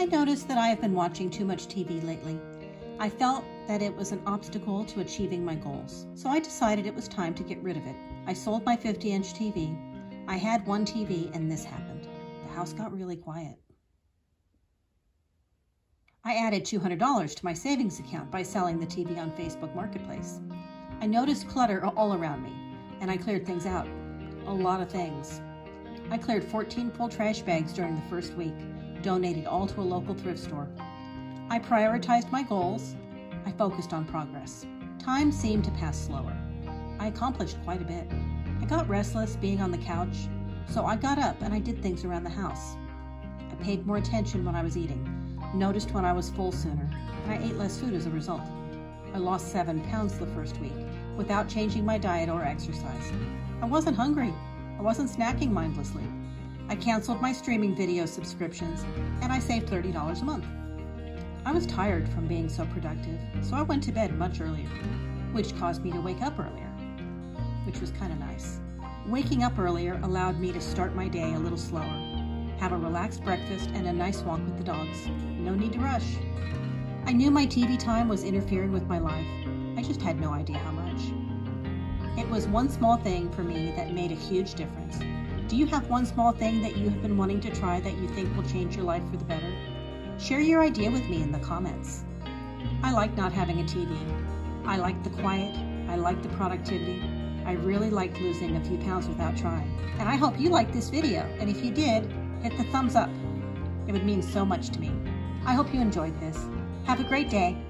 I noticed that I have been watching too much TV lately. I felt that it was an obstacle to achieving my goals, so I decided it was time to get rid of it. I sold my 50 inch TV. I had one TV, and this happened. The house got really quiet. I added $200 to my savings account by selling the TV on Facebook Marketplace. I noticed clutter all around me, and I cleared things out. A lot of things. I cleared 14 full trash bags during the first week, donated all to a local thrift store. I prioritized my goals. I focused on progress. Time seemed to pass slower. I accomplished quite a bit. I got restless being on the couch, so I got up and I did things around the house. I paid more attention when I was eating, noticed when I was full sooner, and I ate less food as a result. I lost seven pounds the first week without changing my diet or exercise. I wasn't hungry. I wasn't snacking mindlessly. I canceled my streaming video subscriptions and I saved $30 a month. I was tired from being so productive, so I went to bed much earlier, which caused me to wake up earlier, which was kind of nice. Waking up earlier allowed me to start my day a little slower, have a relaxed breakfast and a nice walk with the dogs. No need to rush. I knew my TV time was interfering with my life. I just had no idea how much. It was one small thing for me that made a huge difference. Do you have one small thing that you have been wanting to try that you think will change your life for the better? Share your idea with me in the comments. I like not having a TV. I like the quiet. I like the productivity. I really liked losing a few pounds without trying. And I hope you liked this video. And if you did, hit the thumbs up. It would mean so much to me. I hope you enjoyed this. Have a great day.